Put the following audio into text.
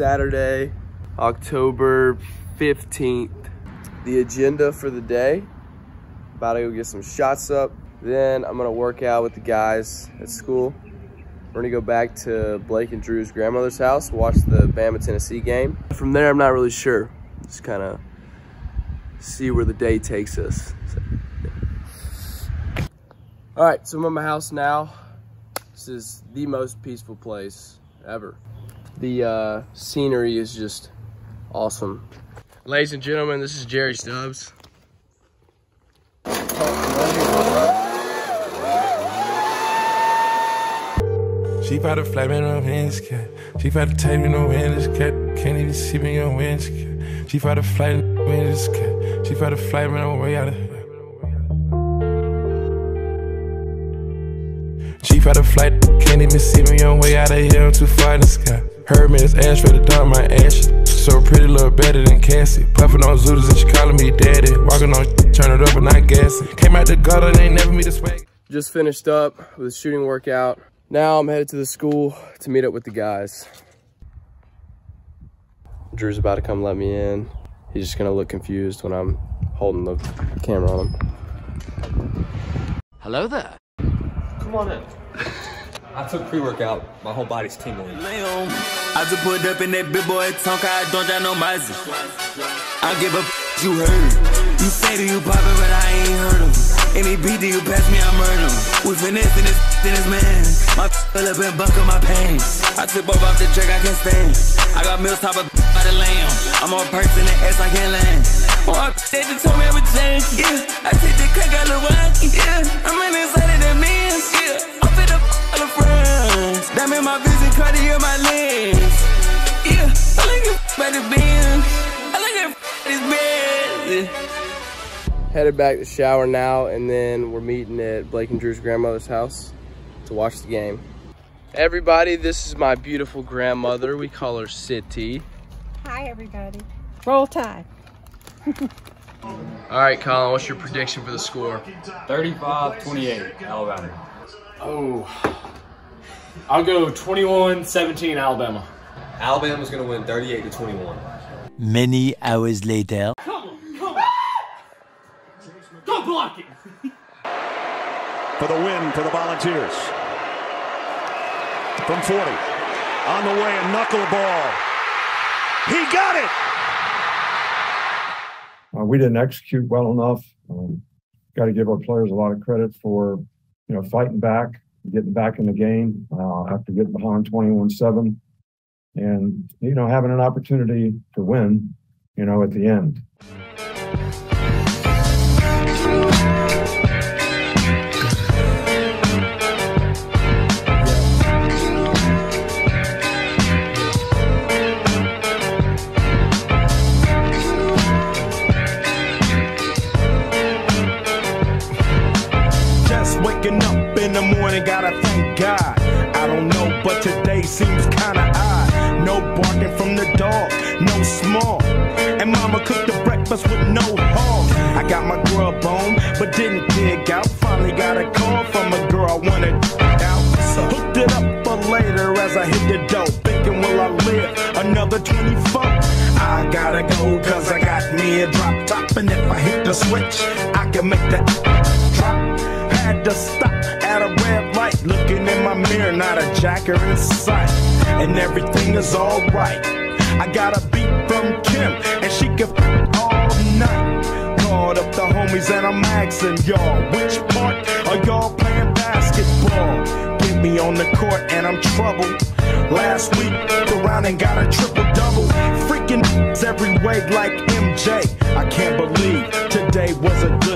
Saturday, October 15th. The agenda for the day, about to go get some shots up. Then I'm gonna work out with the guys at school. We're gonna go back to Blake and Drew's grandmother's house, watch the Bama Tennessee game. From there, I'm not really sure. Just kind of see where the day takes us. So, yeah. All right, so I'm at my house now. This is the most peaceful place ever. The uh, scenery is just awesome. Ladies and gentlemen, this is Jerry Stubbs. She bout to fly me no winds, cat. She bout to take me no winds, cat. Can't even see me on winds, cat. She bout to fly no winds, cat. She bout to fly me no way out of here. She bout to fly, can't even see me on way out of here. I'm too far in the sky. Heard me, it's ash for the dump my ashes. So pretty, look better than Cassie. Puffin' on Zooters and she calling me daddy. Walking on, turn it up and not gassing. Came out the gutter, they ain't never meet the swag. Just finished up with a shooting workout. Now I'm headed to the school to meet up with the guys. Drew's about to come let me in. He's just gonna look confused when I'm holding the camera on him. Hello there. Come on in. I took pre-workout. My whole body's tingling. I just put up in that big boy tongue, I don't got no mercy. I give f- you heard. You say that you poppin', but I ain't heard him. Any beat that you pass me, I murder him. We finesse in this, in this man. My fill up and buckle my pants. I tip up off the track, I can't stand. I got meals top of by the lamb. I'm on perks in the ass, I can't land. Oh, I they just told me everything, yeah. I take the crack out of the yeah. I'm in inside friends. That made my vision cardio my lens. Yeah, I like it by the band. I like it this bed. Headed back to shower now, and then we're meeting at Blake and Drew's grandmother's house to watch the game. Everybody, this is my beautiful grandmother. We call her City. Hi, everybody. Roll Tide. All right, Colin, what's your prediction for the score? 35-28, Alabama. Oh, I'll go 21-17 Alabama. Alabama's gonna win 38 to 21. Many hours later. Come on, come on. Go block it. for the win for the Volunteers. From 40. On the way, a knuckleball. He got it! Uh, we didn't execute well enough. Um, Got to give our players a lot of credit for, you know, fighting back, getting back in the game uh, after getting behind 21-7, and you know having an opportunity to win, you know, at the end. The morning, gotta thank God. I don't know, but today seems kinda odd. No barking from the dog, no small. And mama cooked the breakfast with no hog. I got my grub on, but didn't dig out. Finally got a call from a girl I wanted out. So hooked it up for later as I hit the dope. Thinking, will I live another 24? I gotta go, cause I got me a drop top. And if I hit the switch, I can make that drop. Had to stop at a red light, looking in my mirror, not a jacker in sight. And everything is alright. I got a beat from Kim, and she can all night. Called up the homies, and I'm asking y'all, which part are y'all playing basketball? Get me on the court, and I'm troubled. Last week, around and got a triple double. Freaking every way like MJ. I can't believe today was a good